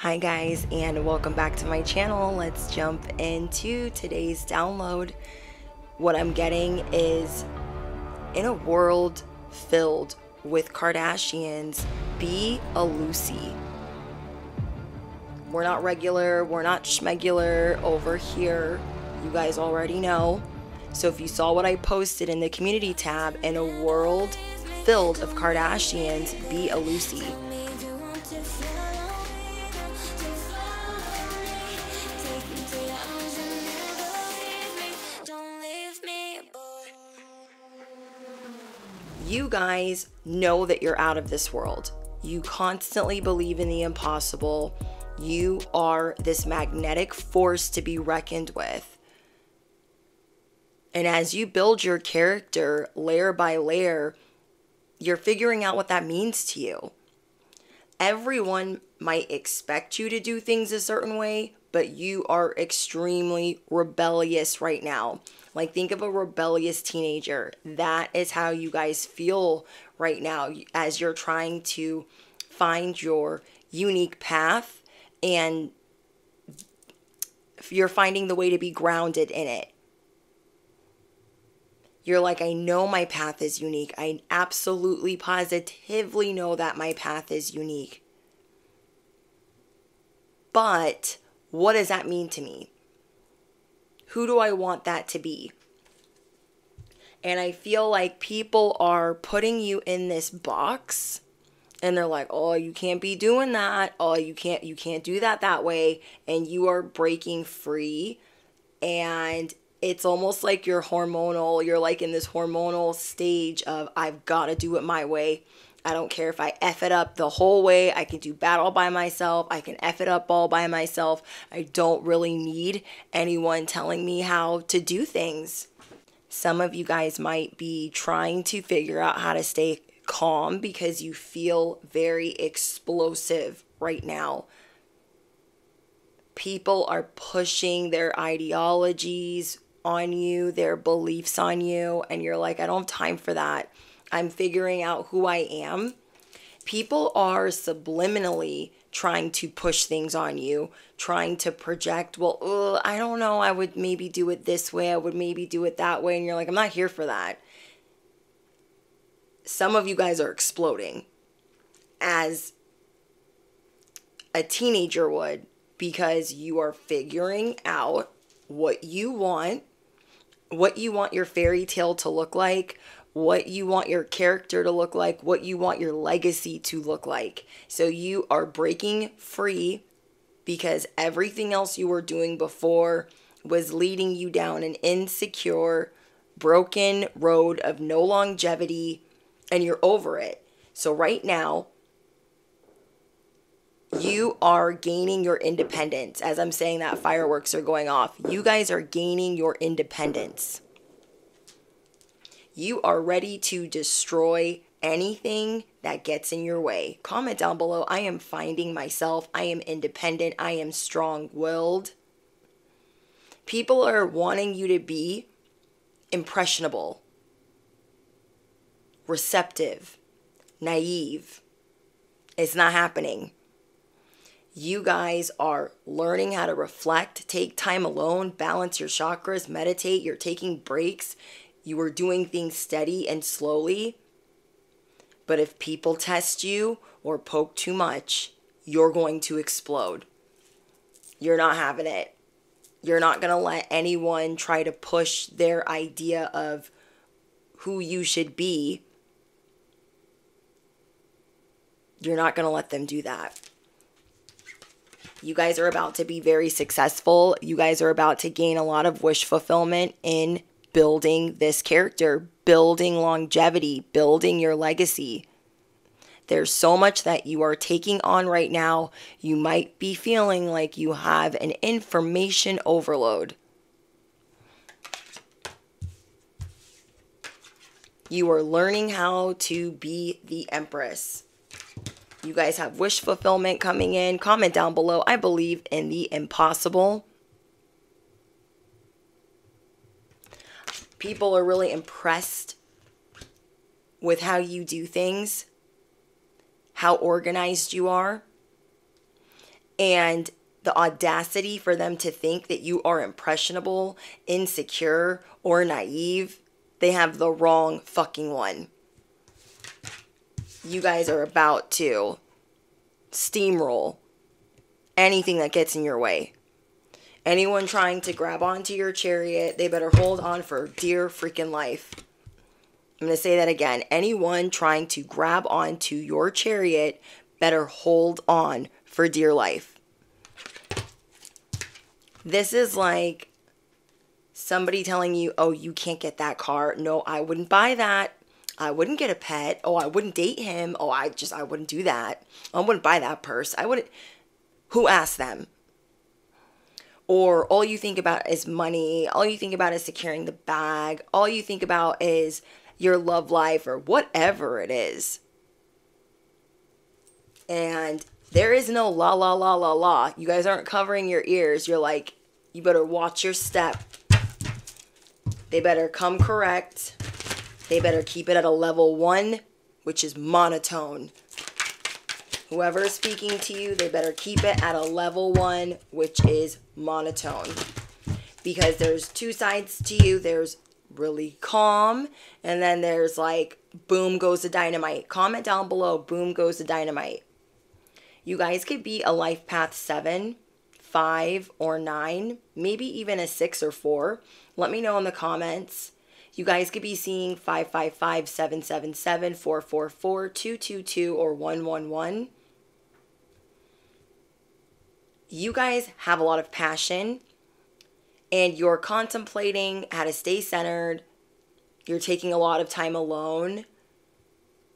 Hi guys and welcome back to my channel. Let's jump into today's download. What I'm getting is in a world filled with Kardashians, be a Lucy. We're not regular, we're not schmegular over here. You guys already know. So if you saw what I posted in the community tab, in a world filled of Kardashians, be a Lucy. You guys know that you're out of this world. You constantly believe in the impossible. You are this magnetic force to be reckoned with. And as you build your character layer by layer, you're figuring out what that means to you. Everyone might expect you to do things a certain way, but you are extremely rebellious right now. Like, think of a rebellious teenager. That is how you guys feel right now as you're trying to find your unique path and you're finding the way to be grounded in it. You're like, I know my path is unique. I absolutely positively know that my path is unique. But what does that mean to me? Who do I want that to be? And I feel like people are putting you in this box and they're like, "Oh, you can't be doing that. Oh, you can't you can't do that that way." And you are breaking free and it's almost like you're hormonal. You're like in this hormonal stage of I've got to do it my way. I don't care if I F it up the whole way. I can do battle by myself. I can F it up all by myself. I don't really need anyone telling me how to do things. Some of you guys might be trying to figure out how to stay calm because you feel very explosive right now. People are pushing their ideologies on you, their beliefs on you, and you're like, I don't have time for that. I'm figuring out who I am. People are subliminally trying to push things on you, trying to project, well, I don't know, I would maybe do it this way, I would maybe do it that way. And you're like, I'm not here for that. Some of you guys are exploding as a teenager would because you are figuring out what you want, what you want your fairy tale to look like, what you want your character to look like, what you want your legacy to look like. So you are breaking free because everything else you were doing before was leading you down an insecure, broken road of no longevity, and you're over it. So, right now, you are gaining your independence. As I'm saying that, fireworks are going off. You guys are gaining your independence you are ready to destroy anything that gets in your way. Comment down below. I am finding myself. I am independent. I am strong willed. People are wanting you to be impressionable, receptive, naive. It's not happening. You guys are learning how to reflect, take time alone, balance your chakras, meditate. You're taking breaks you are doing things steady and slowly. But if people test you or poke too much, you're going to explode. You're not having it. You're not going to let anyone try to push their idea of who you should be. You're not going to let them do that. You guys are about to be very successful. You guys are about to gain a lot of wish fulfillment in building this character, building longevity, building your legacy. There's so much that you are taking on right now. You might be feeling like you have an information overload. You are learning how to be the Empress. You guys have wish fulfillment coming in. Comment down below. I believe in the impossible. People are really impressed with how you do things, how organized you are. and the audacity for them to think that you are impressionable, insecure, or naive, they have the wrong fucking one. You guys are about to steamroll anything that gets in your way. Anyone trying to grab onto your chariot, they better hold on for dear freaking life. I'm going to say that again. Anyone trying to grab onto your chariot better hold on for dear life. This is like somebody telling you, oh, you can't get that car. No, I wouldn't buy that. I wouldn't get a pet. Oh, I wouldn't date him. Oh, I just, I wouldn't do that. I wouldn't buy that purse. I wouldn't. Who asked them? Or all you think about is money. All you think about is securing the bag. All you think about is your love life or whatever it is. And there is no la la la la la. You guys aren't covering your ears. You're like, you better watch your step. They better come correct. They better keep it at a level one, which is monotone. Whoever is speaking to you, they better keep it at a level one, which is monotone. Because there's two sides to you. There's really calm, and then there's like, boom goes the dynamite. Comment down below, boom goes the dynamite. You guys could be a life path seven five or nine, maybe even a six or four. Let me know in the comments. You guys could be seeing 555, 777, 444, 222, or 111. You guys have a lot of passion and you're contemplating how to stay centered. You're taking a lot of time alone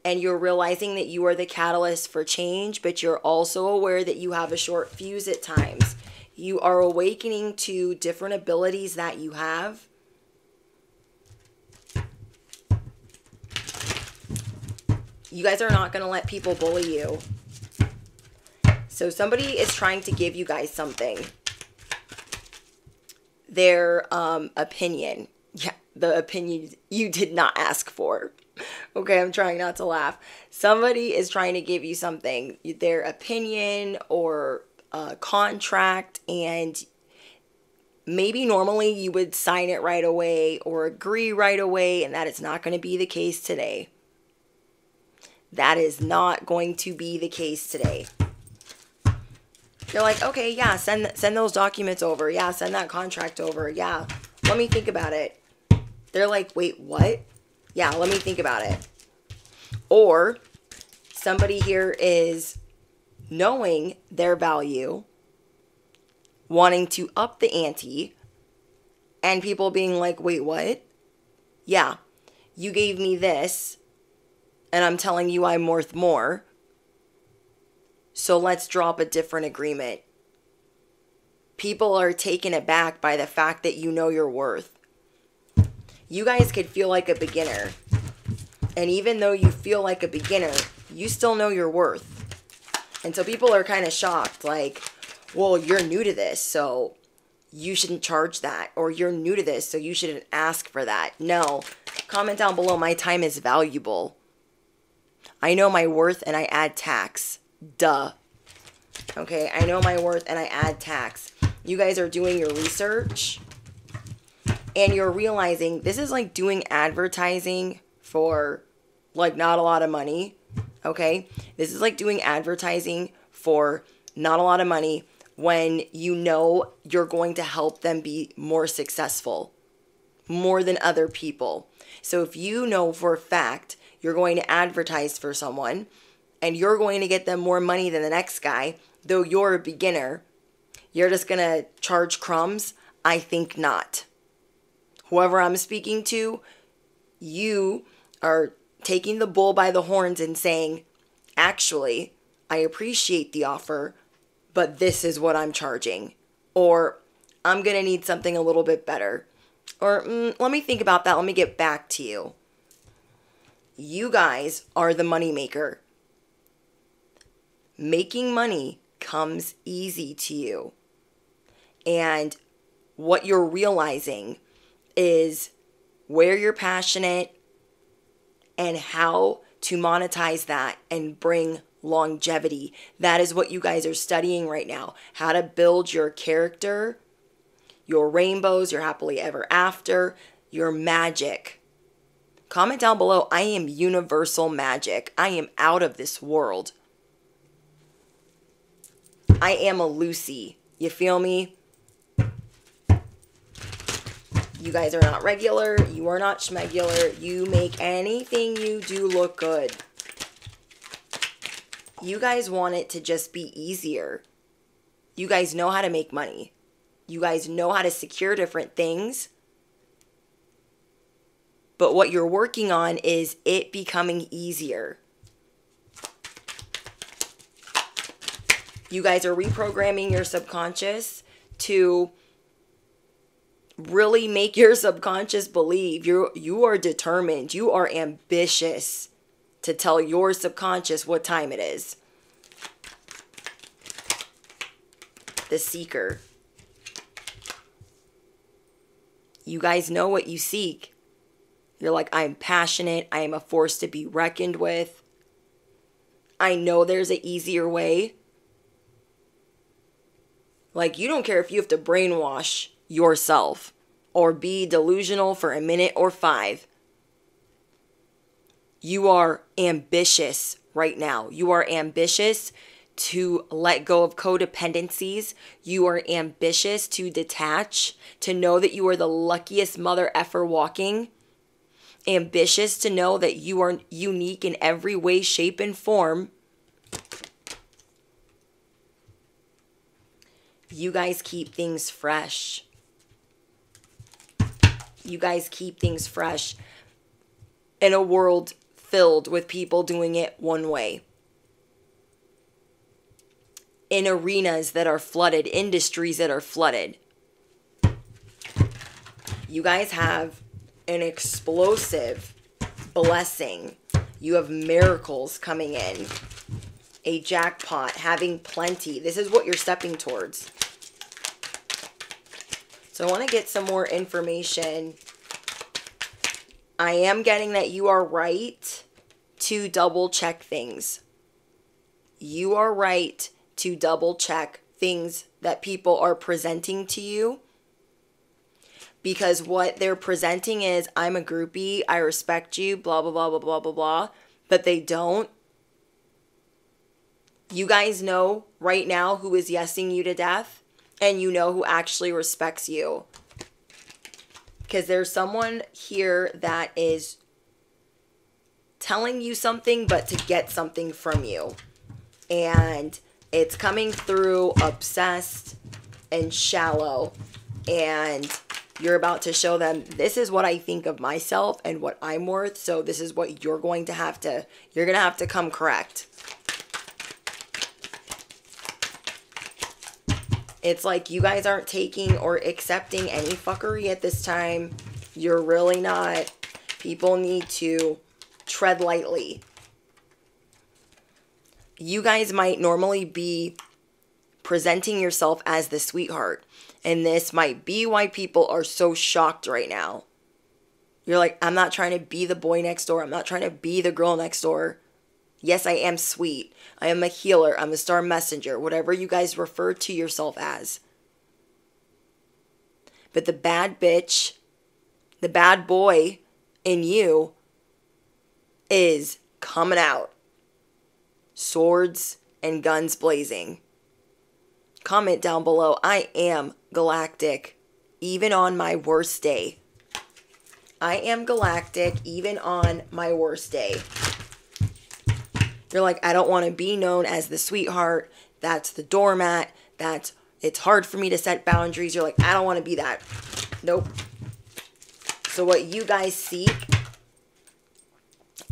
and you're realizing that you are the catalyst for change, but you're also aware that you have a short fuse at times. You are awakening to different abilities that you have. You guys are not going to let people bully you. So somebody is trying to give you guys something. Their um, opinion. Yeah, the opinion you did not ask for. Okay, I'm trying not to laugh. Somebody is trying to give you something, their opinion or a contract and maybe normally you would sign it right away or agree right away and that is not going to be the case today. That is not going to be the case today. You're like, "Okay, yeah, send send those documents over. Yeah, send that contract over. Yeah. Let me think about it." They're like, "Wait, what?" Yeah, let me think about it. Or somebody here is knowing their value, wanting to up the ante, and people being like, wait, what? Yeah, you gave me this, and I'm telling you I'm worth more. So let's drop a different agreement. People are taken aback by the fact that you know your worth. You guys could feel like a beginner. And even though you feel like a beginner, you still know your worth. And so people are kind of shocked, like, well, you're new to this, so you shouldn't charge that. Or you're new to this, so you shouldn't ask for that. No. Comment down below, my time is valuable. I know my worth and I add tax. Duh. Okay, I know my worth and I add tax. You guys are doing your research and you're realizing this is like doing advertising for like not a lot of money Okay. This is like doing advertising for not a lot of money when you know you're going to help them be more successful more than other people. So if you know for a fact you're going to advertise for someone and you're going to get them more money than the next guy, though you're a beginner, you're just going to charge crumbs? I think not. Whoever I'm speaking to, you are taking the bull by the horns and saying, actually, I appreciate the offer, but this is what I'm charging. Or I'm going to need something a little bit better. Or mm, let me think about that. Let me get back to you. You guys are the moneymaker. Making money comes easy to you. And what you're realizing is where you're passionate and how to monetize that and bring longevity. That is what you guys are studying right now. How to build your character, your rainbows, your happily ever after, your magic. Comment down below. I am universal magic. I am out of this world. I am a Lucy. You feel me? You guys are not regular. You are not schmegular. You make anything you do look good. You guys want it to just be easier. You guys know how to make money. You guys know how to secure different things. But what you're working on is it becoming easier. You guys are reprogramming your subconscious to really make your subconscious believe you you are determined, you are ambitious to tell your subconscious what time it is. The seeker. You guys know what you seek. You're like, I'm passionate. I am a force to be reckoned with. I know there's an easier way. Like, you don't care if you have to brainwash yourself or be delusional for a minute or five. You are ambitious right now. You are ambitious to let go of codependencies. You are ambitious to detach, to know that you are the luckiest mother effer walking. Ambitious to know that you are unique in every way, shape, and form. You guys keep things fresh. You guys keep things fresh in a world filled with people doing it one way. In arenas that are flooded, industries that are flooded. You guys have an explosive blessing. You have miracles coming in. A jackpot, having plenty. This is what you're stepping towards. So I want to get some more information. I am getting that you are right to double check things. You are right to double check things that people are presenting to you. Because what they're presenting is, I'm a groupie, I respect you, blah, blah, blah, blah, blah, blah, blah. But they don't. You guys know right now who is yesing you to death and you know who actually respects you. Because there's someone here that is telling you something, but to get something from you. And it's coming through obsessed and shallow. And you're about to show them this is what I think of myself and what I'm worth. So this is what you're going to have to, you're going to have to come correct. It's like you guys aren't taking or accepting any fuckery at this time. You're really not. People need to tread lightly. You guys might normally be presenting yourself as the sweetheart. And this might be why people are so shocked right now. You're like, I'm not trying to be the boy next door. I'm not trying to be the girl next door. Yes, I am sweet. I am a healer. I'm a star messenger, whatever you guys refer to yourself as. But the bad bitch, the bad boy in you is coming out. Swords and guns blazing. Comment down below. I am galactic, even on my worst day. I am galactic, even on my worst day. You're like, I don't want to be known as the sweetheart. That's the doormat. That's it's hard for me to set boundaries. You're like, I don't want to be that. Nope. So what you guys seek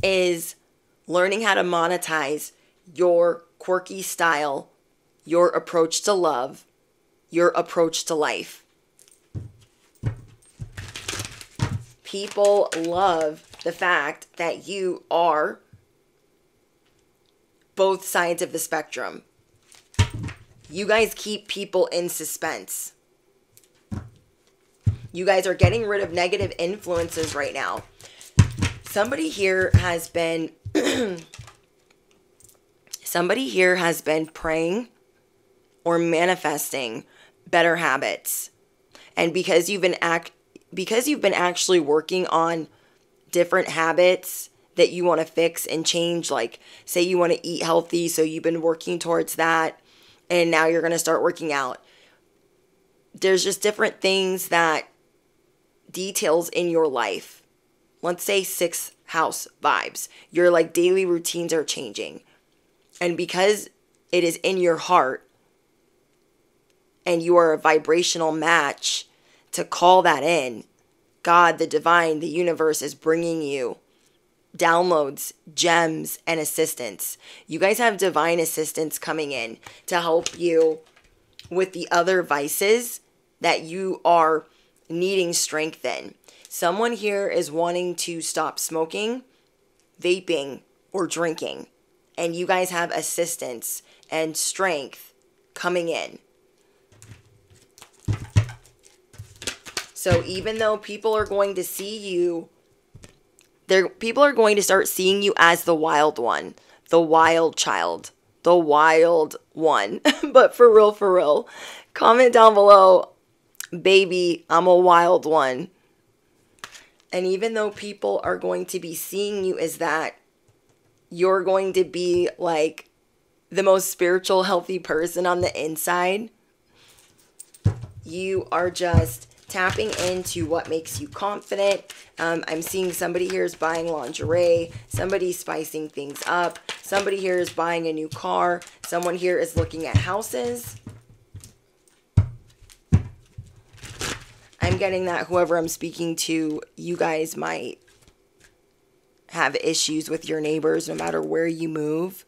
is learning how to monetize your quirky style, your approach to love, your approach to life. People love the fact that you are both sides of the spectrum. You guys keep people in suspense. You guys are getting rid of negative influences right now. Somebody here has been Somebody here has been praying or manifesting better habits. And because you've been act because you've been actually working on different habits that you want to fix and change like say you want to eat healthy so you've been working towards that and now you're going to start working out. There's just different things that details in your life. Let's say six house vibes. Your like daily routines are changing. And because it is in your heart and you are a vibrational match to call that in, God, the divine, the universe is bringing you downloads, gems, and assistance. You guys have divine assistance coming in to help you with the other vices that you are needing strength in. Someone here is wanting to stop smoking, vaping, or drinking and you guys have assistance and strength coming in. So even though people are going to see you, there people are going to start seeing you as the wild one, the wild child, the wild one. but for real, for real, comment down below, baby, I'm a wild one. And even though people are going to be seeing you as that, you're going to be like the most spiritual, healthy person on the inside. You are just tapping into what makes you confident. Um, I'm seeing somebody here is buying lingerie, somebody spicing things up, somebody here is buying a new car, someone here is looking at houses. I'm getting that whoever I'm speaking to, you guys might have issues with your neighbors no matter where you move.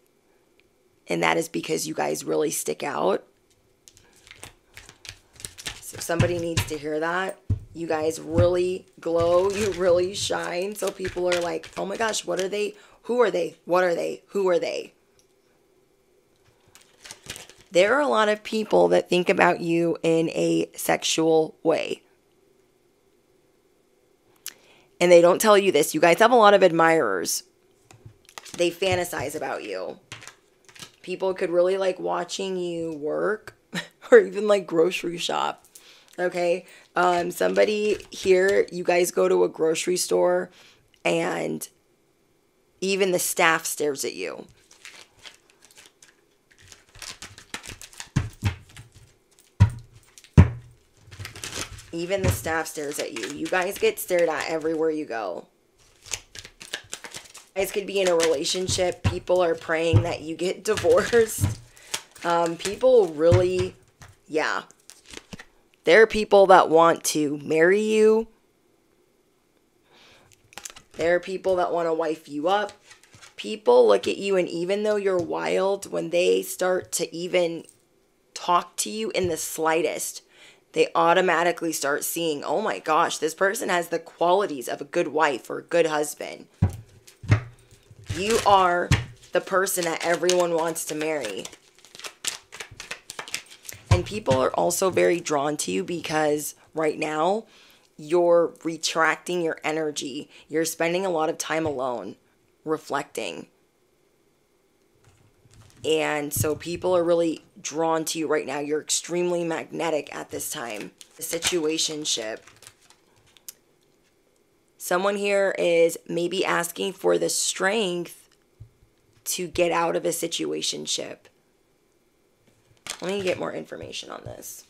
And that is because you guys really stick out. So somebody needs to hear that. You guys really glow. You really shine. So people are like, oh my gosh, what are they? Who are they? What are they? Who are they? There are a lot of people that think about you in a sexual way and they don't tell you this, you guys have a lot of admirers. They fantasize about you. People could really like watching you work or even like grocery shop. Okay. Um, somebody here, you guys go to a grocery store and even the staff stares at you. Even the staff stares at you. You guys get stared at everywhere you go. Guys could be in a relationship. People are praying that you get divorced. Um, people really, yeah. There are people that want to marry you. There are people that want to wife you up. People look at you, and even though you're wild, when they start to even talk to you in the slightest, they automatically start seeing, oh my gosh, this person has the qualities of a good wife or a good husband. You are the person that everyone wants to marry. And people are also very drawn to you because right now you're retracting your energy. You're spending a lot of time alone, reflecting. And so people are really drawn to you right now. You're extremely magnetic at this time. The situationship. Someone here is maybe asking for the strength to get out of a situationship. Let me get more information on this.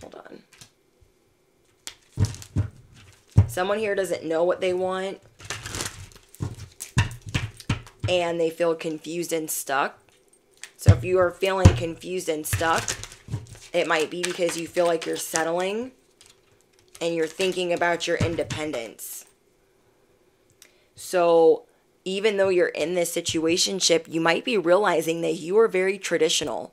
Hold on. Someone here doesn't know what they want and they feel confused and stuck so if you are feeling confused and stuck, it might be because you feel like you're settling and you're thinking about your independence. So even though you're in this situationship, you might be realizing that you are very traditional.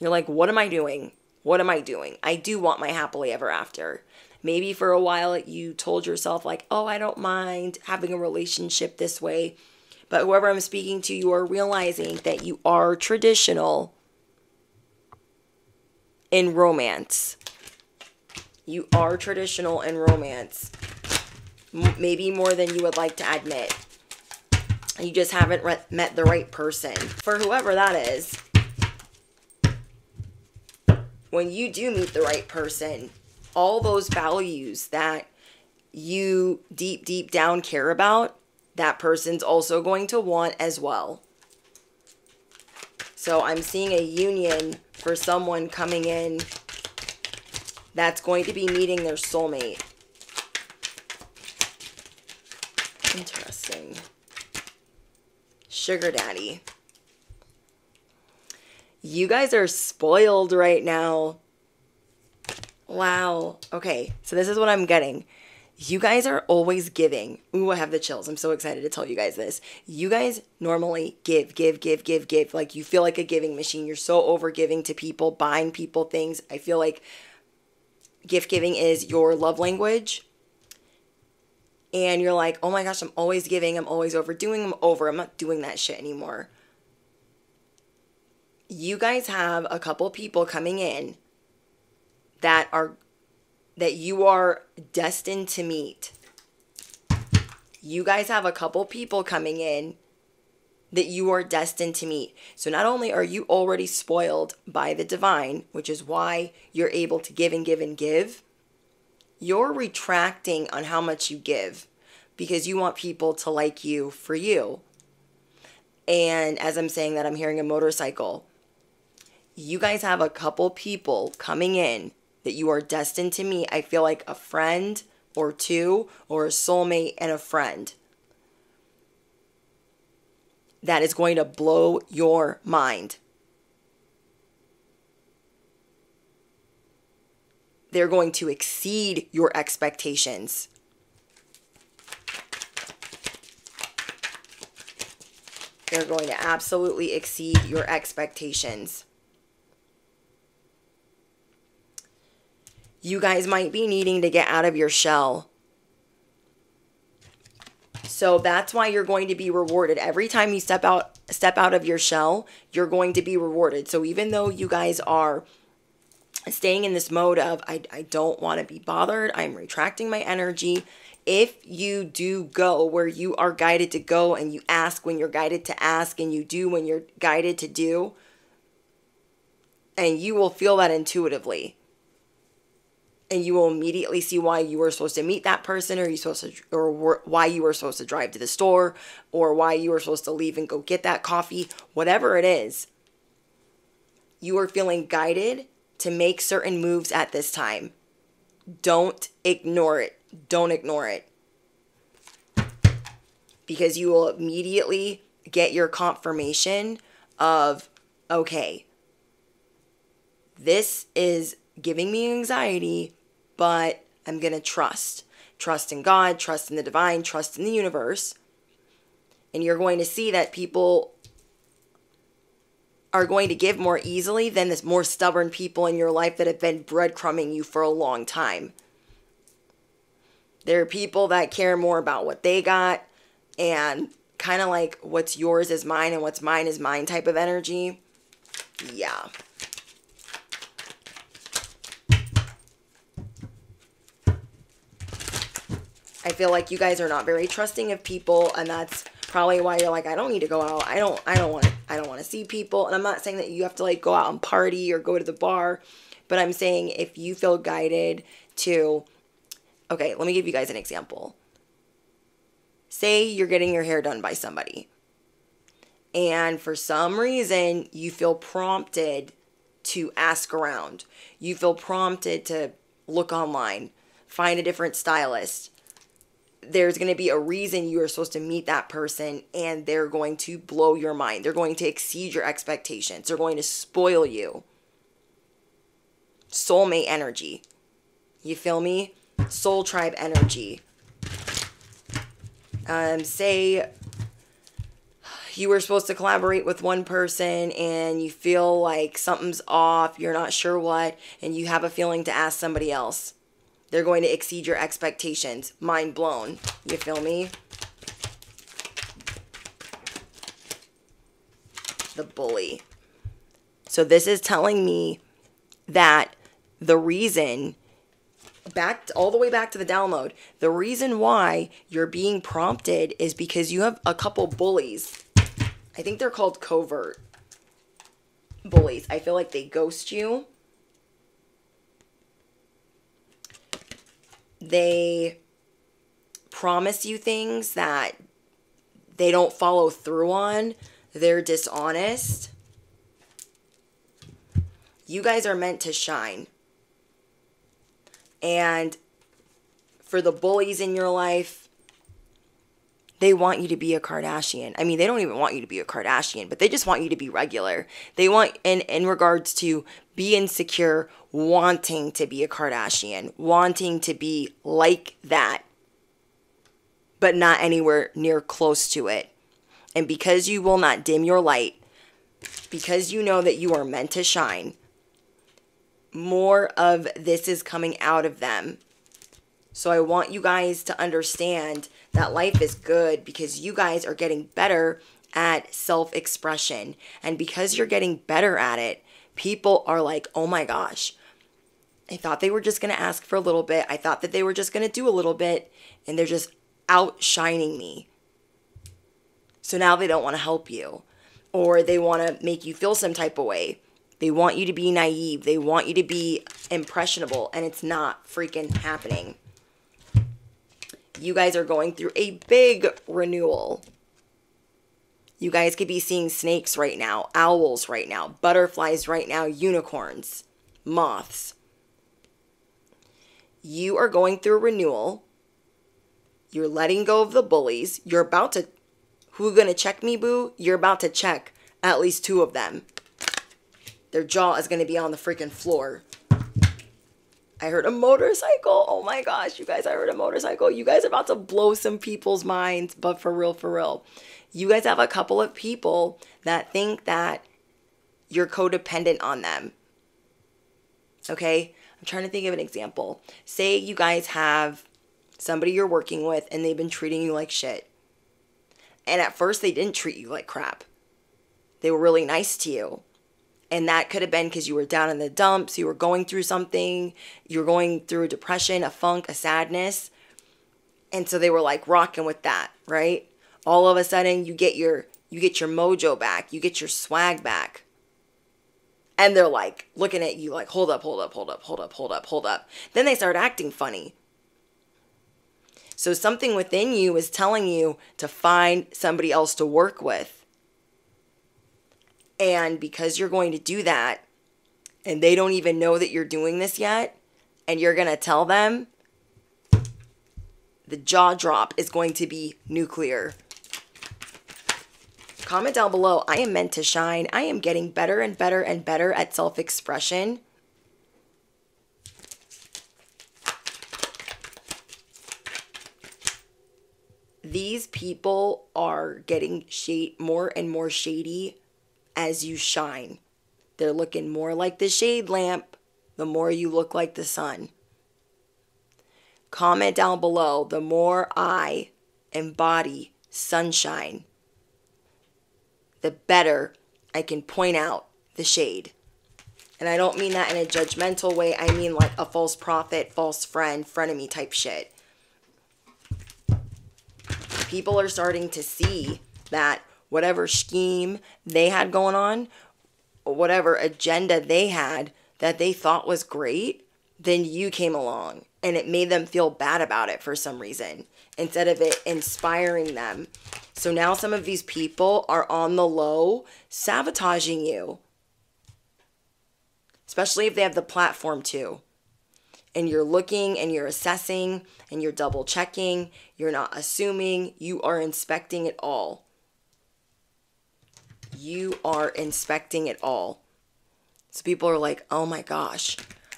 You're like, what am I doing? What am I doing? I do want my happily ever after. Maybe for a while you told yourself, like, oh, I don't mind having a relationship this way but whoever I'm speaking to, you are realizing that you are traditional in romance. You are traditional in romance. M- maybe more than you would like to admit. You just haven't met the right person. For whoever that is, when you do meet the right person, all those values that you deep, deep down care about, that person's also going to want as well. So I'm seeing a union for someone coming in that's going to be meeting their soulmate. Interesting. Sugar daddy. You guys are spoiled right now. Wow. Okay, so this is what I'm getting. You guys are always giving. Ooh, I have the chills. I'm so excited to tell you guys this. You guys normally give, give, give, give, give. Like you feel like a giving machine. You're so over giving to people, buying people things. I feel like gift giving is your love language. And you're like, oh my gosh, I'm always giving. I'm always overdoing. I'm over. I'm not doing that shit anymore. You guys have a couple people coming in that are that you are destined to meet. You guys have a couple people coming in that you are destined to meet. So not only are you already spoiled by the divine, which is why you're able to give and give and give, you're retracting on how much you give because you want people to like you for you. And as I'm saying that, I'm hearing a motorcycle. You guys have a couple people coming in that you are destined to meet, I feel like a friend or two, or a soulmate and a friend that is going to blow your mind. They're going to exceed your expectations. They're going to absolutely exceed your expectations. You guys might be needing to get out of your shell. So that's why you're going to be rewarded. Every time you step out step out of your shell, you're going to be rewarded. So even though you guys are staying in this mode of I, I don't want to be bothered, I'm retracting my energy. If you do go where you are guided to go and you ask when you're guided to ask and you do when you're guided to do, and you will feel that intuitively and you will immediately see why you were supposed to meet that person or you supposed to or why you were supposed to drive to the store or why you were supposed to leave and go get that coffee whatever it is you are feeling guided to make certain moves at this time. Don't ignore it. Don't ignore it. Because you will immediately get your confirmation of okay this is giving me anxiety but I'm going to trust. Trust in God, trust in the divine, trust in the universe. And you're going to see that people are going to give more easily than this more stubborn people in your life that have been breadcrumbing you for a long time. There are people that care more about what they got and kind of like what's yours is mine and what's mine is mine type of energy. Yeah. I feel like you guys are not very trusting of people and that's probably why you're like I don't need to go out. I don't I don't want to I don't want to see people. And I'm not saying that you have to like go out and party or go to the bar, but I'm saying if you feel guided to Okay, let me give you guys an example. Say you're getting your hair done by somebody. And for some reason you feel prompted to ask around. You feel prompted to look online, find a different stylist there's going to be a reason you are supposed to meet that person and they're going to blow your mind. They're going to exceed your expectations. They're going to spoil you. Soulmate energy. You feel me? Soul tribe energy. Um, say you were supposed to collaborate with one person and you feel like something's off, you're not sure what, and you have a feeling to ask somebody else they're going to exceed your expectations. Mind blown. You feel me? The bully. So this is telling me that the reason back all the way back to the download. The reason why you're being prompted is because you have a couple bullies. I think they're called covert bullies. I feel like they ghost you. They promise you things that they don't follow through on. They're dishonest. You guys are meant to shine. And for the bullies in your life, they want you to be a Kardashian. I mean, they don't even want you to be a Kardashian, but they just want you to be regular. They want in in regards to be insecure, wanting to be a Kardashian, wanting to be like that, but not anywhere near close to it. And because you will not dim your light, because you know that you are meant to shine, more of this is coming out of them. So I want you guys to understand that life is good because you guys are getting better at self expression. And because you're getting better at it, people are like, oh my gosh, I thought they were just going to ask for a little bit. I thought that they were just going to do a little bit, and they're just outshining me. So now they don't want to help you, or they want to make you feel some type of way. They want you to be naive. They want you to be impressionable, and it's not freaking happening. You guys are going through a big renewal. You guys could be seeing snakes right now, owls right now, butterflies right now, unicorns, moths. You are going through a renewal. You're letting go of the bullies. You're about to, who gonna check me, boo? You're about to check at least two of them their jaw is to be on the freaking floor. I heard a motorcycle. Oh my gosh, you guys, I heard a motorcycle. You guys are about to blow some people's minds, but for real, for real. You guys have a couple of people that think that you're codependent on them. Okay? I'm trying to think of an example. Say you guys have somebody you're working with and they've been treating you like shit. And at first, they didn't treat you like crap, they were really nice to you and that could have been because you were down in the dumps, you were going through something, you were going through a depression, a funk, a sadness. And so they were like rocking with that, right? All of a sudden you get your you get your mojo back, you get your swag back. And they're like looking at you like, hold up, hold up, hold up, hold up, hold up, hold up. Then they start acting funny. So something within you is telling you to find somebody else to work with and because you're going to do that, and they don't even know that you're doing this yet, and you're going to tell them, the jaw drop is going to be nuclear. Comment down below. I am meant to shine. I am getting better and better and better at self expression. These people are getting shade more and more shady as you shine. They're looking more like the shade lamp the more you look like the sun. Comment down below the more I embody sunshine, the better I can point out the shade. And I don't mean that in a judgmental way. I mean like a false prophet, false friend, frenemy type shit. People are starting to see that whatever scheme they had going on, whatever agenda they had that they thought was great, then you came along. And it made them feel bad about it for some reason instead of it inspiring them. So now some of these people are on the low sabotaging you, especially if they have the platform too. And you're looking and you're assessing and you're double checking, you're not assuming, you are inspecting it all you are inspecting it all. So people are like, oh my gosh,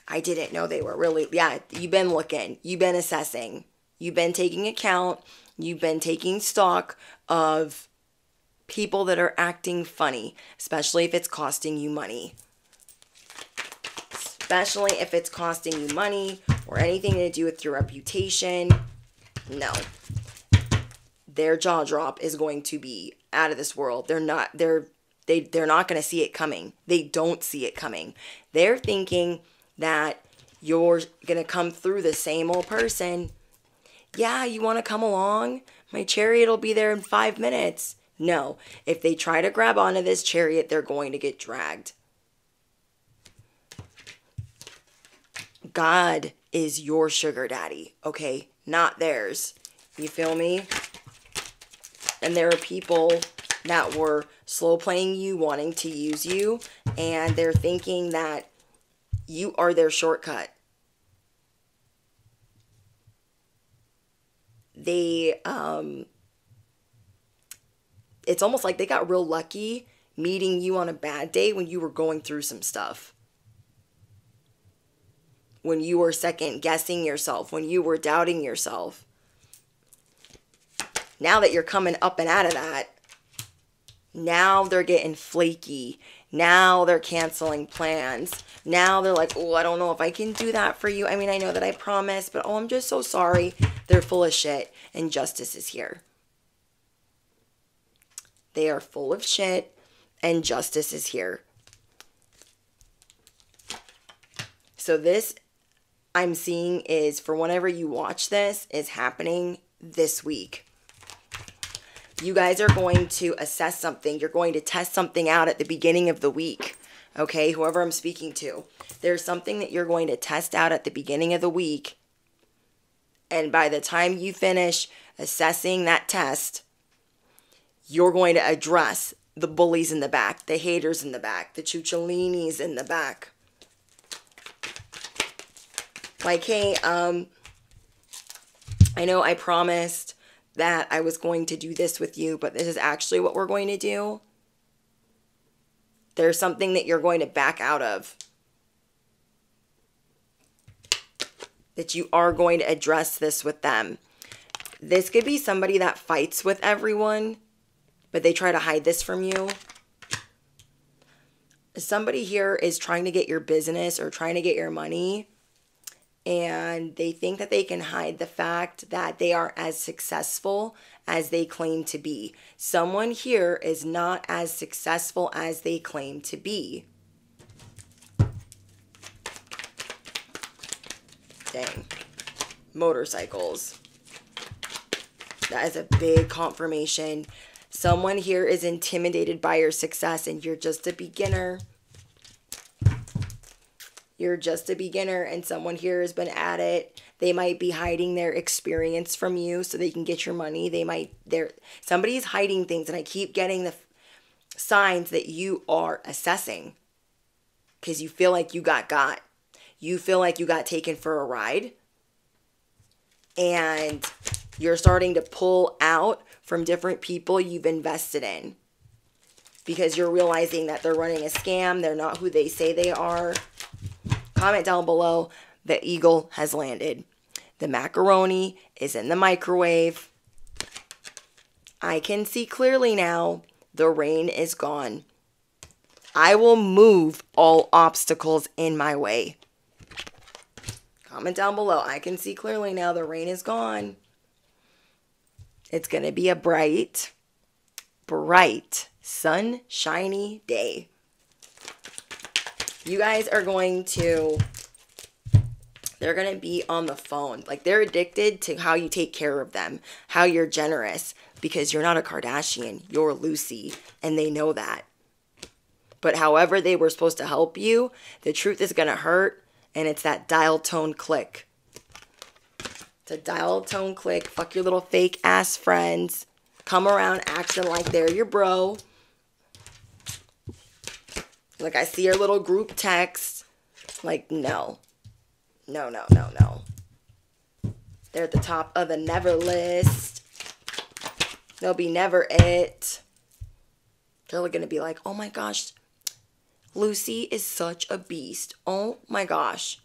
I didn't know they were really, yeah, you've been looking, you've been assessing, you've been taking account, you've been taking stock of people that are acting funny, especially if it's costing you money. Especially if it's costing you money or anything to do with your reputation. No. Their jaw drop is going to be out of this world. They're not they're they they're not going to see it coming. They don't see it coming. They're thinking that you're going to come through the same old person. Yeah, you want to come along? My chariot will be there in five minutes. No, if they try to grab onto this chariot, they're going to get dragged. God is your sugar daddy, okay? Not theirs. You feel me? And there are people that were slow playing you, wanting to use you, and they're thinking that you are their shortcut. They, um, it's almost like they got real lucky meeting you on a bad day when you were going through some stuff. When you were second guessing yourself, when you were doubting yourself. Now that you're coming up and out of that, now they're getting flaky. Now they're canceling plans. Now they're like, oh, I don't know if I can do that for you. I mean, I know that I promised, but oh, I'm just so sorry. They're full of shit, and justice is here. They are full of shit, and justice is here. So, this I'm seeing is for whenever you watch this, is happening this week you guys are going to assess something. You're going to test something out at the beginning of the week. Okay, whoever I'm speaking to. There's something that you're going to test out at the beginning of the week. And by the time you finish assessing that test, you're going to address the bullies in the back, the haters in the back, the chucholinis in the back. Like, hey, um, I know I promised that I was going to do this with you, but this is actually what we're going to do. There's something that you're going to back out of. That you are going to address this with them. This could be somebody that fights with everyone, but they try to hide this from you. Somebody here is trying to get your business or trying to get your money and they think that they can hide the fact that they are as successful as they claim to be. Someone here is not as successful as they claim to be. Dang. Motorcycles. That is a big confirmation. Someone here is intimidated by your success and you're just a beginner you're just a beginner and someone here has been at it. They might be hiding their experience from you so they can get your money. They might they're somebody's hiding things and i keep getting the signs that you are assessing because you feel like you got got. You feel like you got taken for a ride. And you're starting to pull out from different people you've invested in because you're realizing that they're running a scam. They're not who they say they are comment down below. The eagle has landed. The macaroni is in the microwave. I can see clearly now. The rain is gone. I will move all obstacles in my way. Comment down below. I can see clearly now the rain is gone. It's going to be a bright, bright, sunshiny day you guys are going to they're going to be on the phone. Like they're addicted to how you take care of them, how you're generous because you're not a Kardashian, you're Lucy, and they know that. But however they were supposed to help you, the truth is going to hurt and it's that dial tone click. It's a dial tone click. Fuck your little fake ass friends. Come around acting like they're your bro like I see your little group text. Like, no. No, no, no, no. They're at the top of the never list. They'll be never it. They're going to be like, oh my gosh, Lucy is such a beast. Oh my gosh.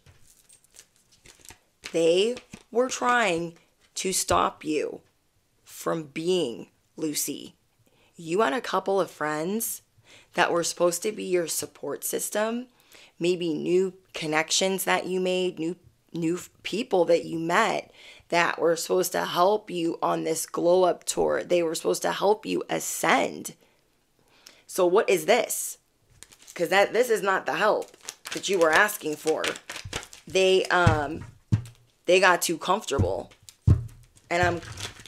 They were trying to stop you from being Lucy. You had a couple of friends that were supposed to be your support system, maybe new connections that you made, new new people that you met that were supposed to help you on this glow up tour. They were supposed to help you ascend. So what is this? Cuz that this is not the help that you were asking for. they um they got too comfortable. And I'm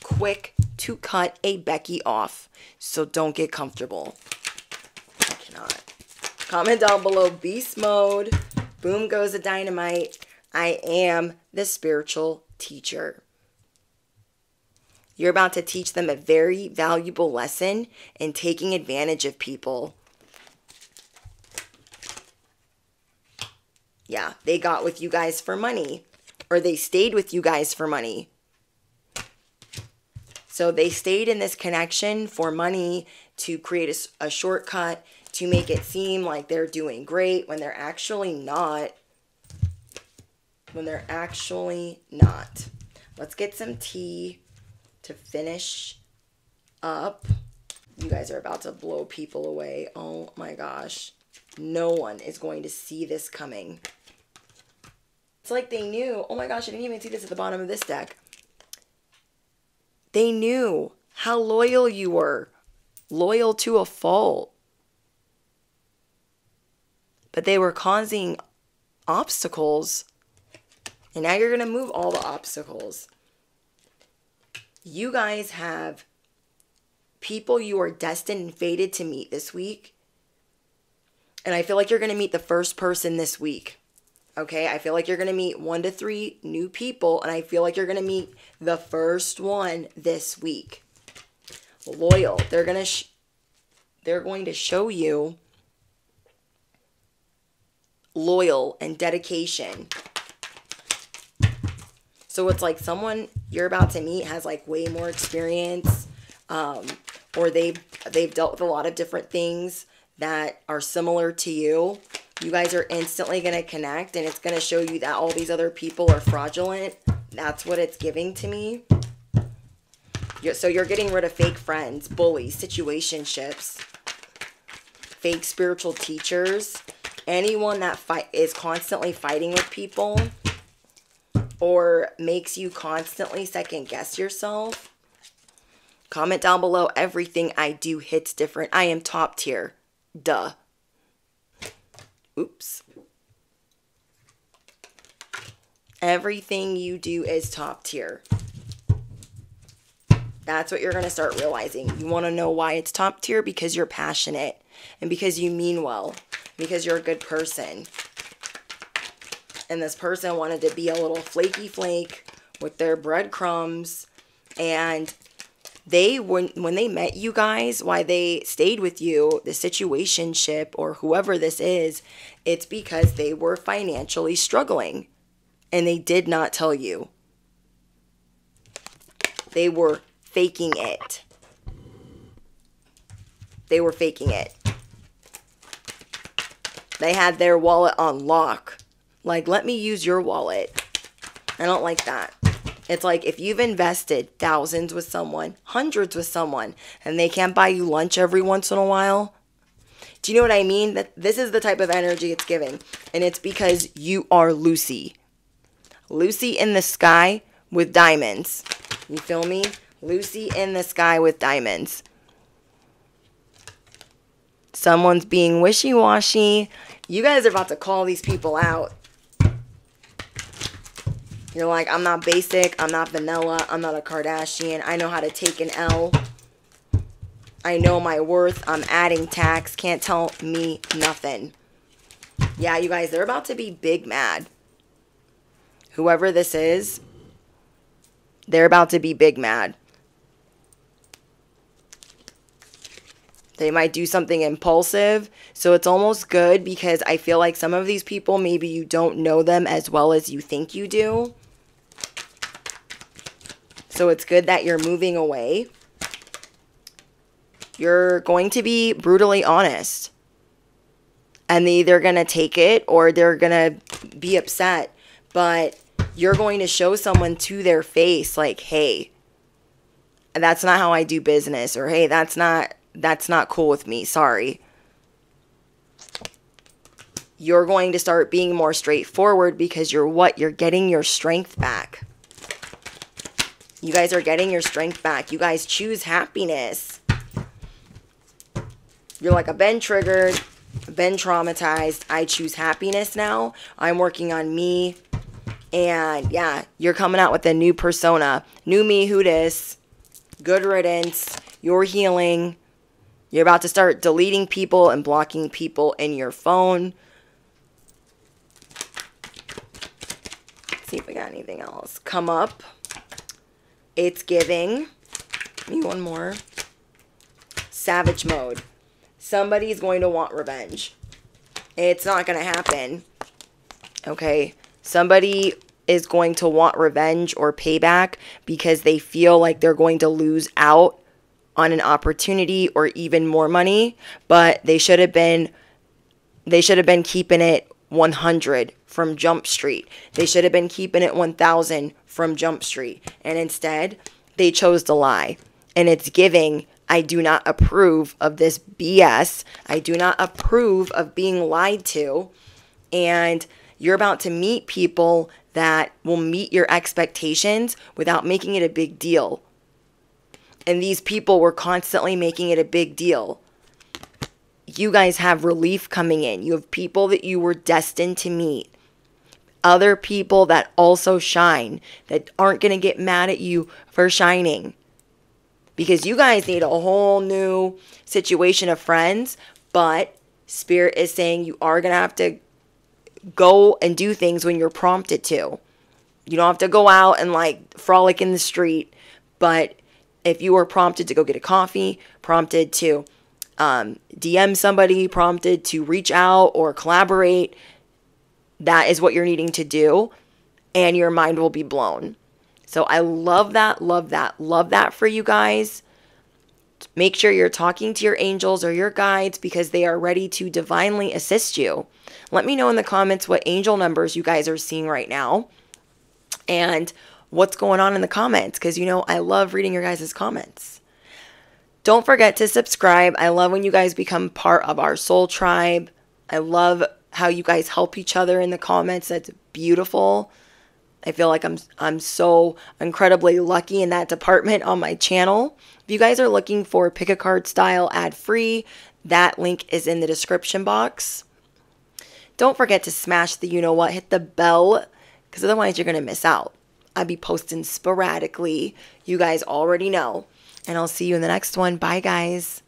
quick to cut a Becky off. So don't get comfortable. Comment down below beast mode. Boom goes the dynamite. I am the spiritual teacher. You're about to teach them a very valuable lesson in taking advantage of people. Yeah, they got with you guys for money, or they stayed with you guys for money. So they stayed in this connection for money to create a, a shortcut to make it seem like they're doing great when they're actually not. When they're actually not. Let's get some tea to finish up. You guys are about to blow people away. Oh my gosh. No one is going to see this coming. It's like they knew. Oh my gosh, I didn't even see this at the bottom of this deck. They knew how loyal you were. Loyal to a fault. But they were causing obstacles. And now you're going to move all the obstacles you guys have people you are destined and fated to meet this week. And I feel like you're going to meet the first person this week. Okay, I feel like you're going to meet one to three new people, and I feel like you're going to meet the first one this week. Loyal. They're going to sh- they're going to show you loyal and dedication so it's like someone you're about to meet has like way more experience, um, or they've they've dealt with a lot of different things that are similar to you. You guys are instantly gonna connect, and it's gonna show you that all these other people are fraudulent. That's what it's giving to me. So you're getting rid of fake friends, bullies, situationships, fake spiritual teachers, anyone that fight is constantly fighting with people or makes you constantly second guess yourself, comment down below. Everything I do hits different. I am top tier. Duh. Oops. Everything you do is top tier. That's what you're going to start realizing. You want to know why it's top tier? Because you're passionate and because you mean well, because you're a good person. And this person wanted to be a little flaky flake with their breadcrumbs. And they when when they met you guys why they stayed with you the situationship or whoever this is it's because they were financially struggling. And they did not tell you. They were faking it. They were faking it they had their wallet on lock like, let me use your wallet. I don't like that. It's like if you've invested thousands with someone, hundreds with someone, and they can't buy you lunch every once in a while. Do you know what I mean? That this is the type of energy it's giving. And it's because you are Lucy. Lucy in the sky with diamonds. You feel me? Lucy in the sky with diamonds. Someone's being wishy washy. You guys are about to call these people out. You're like, I'm not basic, I'm not vanilla, I'm not a Kardashian. I know how to take an L. I know my worth. I'm adding tax. Can't tell me nothing. Yeah, you guys, they're about to be big mad. Whoever this is, they're about to be big mad. They might do something impulsive. So it's almost good because I feel like some of these people, maybe you don't know them as well as you think you do. So it's good that you're moving away. You're going to be brutally honest. And they either going to take it or they're going to be upset. But you're going to show someone to their face like, hey, that's not how I do business. Or hey, that's not that's not cool with me. Sorry. You're going to start being more straightforward because you're what? You're getting your strength back. You guys are getting your strength back. You guys choose happiness. You're like, I've been triggered, been traumatized. I choose happiness now. I'm working on me. And yeah, you're coming out with a new persona. New me, who dis. Good riddance. You're healing. You're about to start deleting people and blocking people in your phone. Let's see if we got anything else. Come up. It's giving. Me one more. Savage mode. Somebody's going to want revenge. It's not going to happen. Okay. Somebody is going to want revenge or payback because they feel like they're going to lose out on an opportunity or even more money, but they should have been they should have been keeping it 100 from Jump Street. They should have been keeping it 1000 from Jump Street. And instead, they chose to lie. And it's giving I do not approve of this BS. I do not approve of being lied to. And you're about to meet people that will meet your expectations without making it a big deal. And these people were constantly making it a big deal. You guys have relief coming in. You have people that you were destined to meet. Other people that also shine, that aren't going to get mad at you for shining because you guys need a whole new situation of friends. But Spirit is saying you are going to have to go and do things when you're prompted to. You don't have to go out and like frolic in the street, but if you are prompted to go get a coffee, prompted to um, DM somebody, prompted to reach out or collaborate, that is what you're needing to do, and your mind will be blown. So I love that, love that, love that for you guys. Make sure you're talking to your angels or your guides because they are ready to divinely assist you. Let me know in the comments what angel numbers you guys are seeing right now and what's going on in the comments because you know I love reading your guys' comments. Don't forget to subscribe. I love when you guys become part of our soul tribe. I love how you guys help each other in the comments. That's beautiful. I feel like I'm I'm so incredibly lucky in that department on my channel. If you guys are looking for pick a card style ad free, that link is in the description box. Don't forget to smash the you know what, hit the bell cuz otherwise you're going to miss out. I'll be posting sporadically. You guys already know. And I'll see you in the next one. Bye guys.